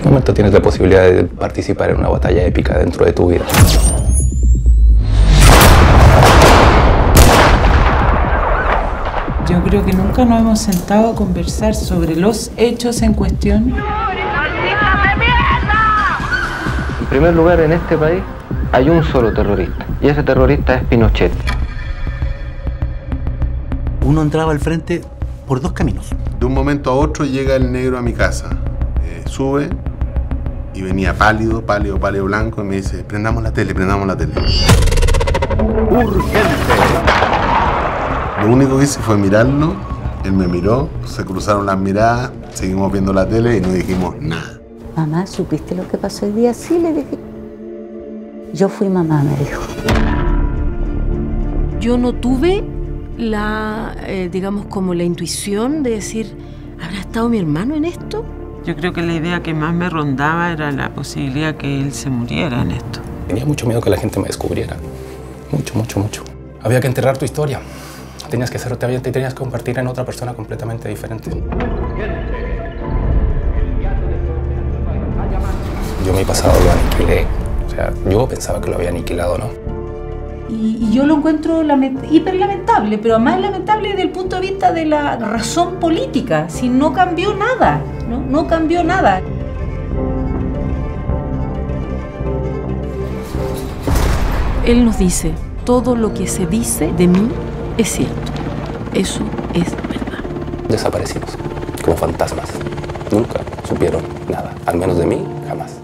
qué momento tienes la posibilidad de participar en una batalla épica dentro de tu vida? Yo creo que nunca nos hemos sentado a conversar sobre los hechos en cuestión. En primer lugar, en este país hay un solo terrorista, y ese terrorista es Pinochet. Uno entraba al frente por dos caminos. De un momento a otro llega el negro a mi casa, eh, sube y venía pálido, pálido, pálido blanco y me dice, prendamos la tele, prendamos la tele. Lo único que hice fue mirarlo, él me miró, se cruzaron las miradas, seguimos viendo la tele y no dijimos nada. Mamá, ¿supiste lo que pasó hoy día? Sí, le dije. Yo fui mamá, me dijo. Yo no tuve la, eh, digamos, como la intuición de decir, ¿habrá estado mi hermano en esto? Yo creo que la idea que más me rondaba era la posibilidad que él se muriera en esto. Tenía mucho miedo que la gente me descubriera. Mucho, mucho, mucho. Había que enterrar tu historia. Tenías que ser, te, había- te tenías que convertir en otra persona completamente diferente. Yo mi pasado lo aniquilé. O sea, yo pensaba que lo había aniquilado, ¿no? Y, y yo lo encuentro lament- hiper lamentable, pero más lamentable desde el punto de vista de la razón política. Si no cambió nada, no, no cambió nada. Él nos dice, todo lo que se dice de mí es cierto. Eso es verdad. Desaparecimos, como fantasmas. Nunca supieron nada, al menos de mí, jamás.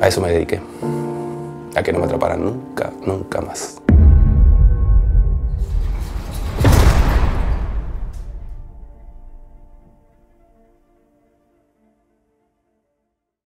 A eso me dediqué, a que no me atraparan nunca, nunca más.